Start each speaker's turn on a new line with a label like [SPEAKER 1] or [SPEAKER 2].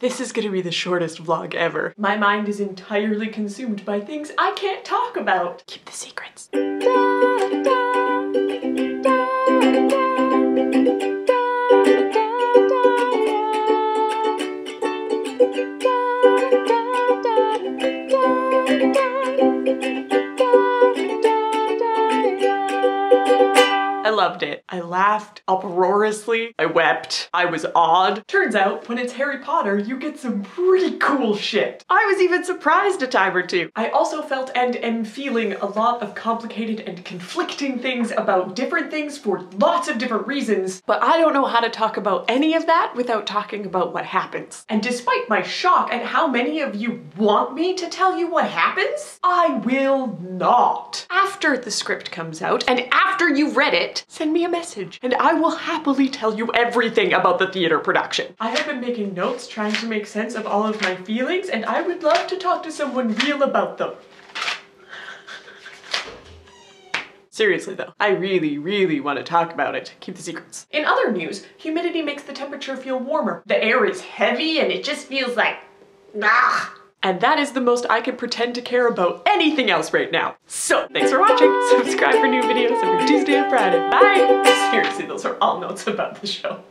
[SPEAKER 1] This is gonna be the shortest vlog ever. My mind is entirely consumed by things I can't talk about. Keep the secrets. I loved it. I laughed uproariously. I wept. I was awed. Turns out, when it's Harry Potter, you get some pretty cool shit. I was even surprised a time or two. I also felt and am feeling a lot of complicated and conflicting things about different things for lots of different reasons, but I don't know how to talk about any of that without talking about what happens. And despite my shock at how many of you want me to tell you what happens, I will not. After the script comes out and after you've read it, send me a message and I will happily tell you everything about the theater production. I have been making notes trying to make sense of all of my feelings and I would love to talk to someone real about them. Seriously though, I really, really want to talk about it. Keep the secrets. In other news, humidity makes the temperature feel warmer. The air is heavy and it just feels like, ah. And that is the most I can pretend to care about anything else right now. So, thanks for watching. Subscribe for new videos every Tuesday and Friday. Bye! Seriously, those are all notes about the show.